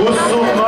O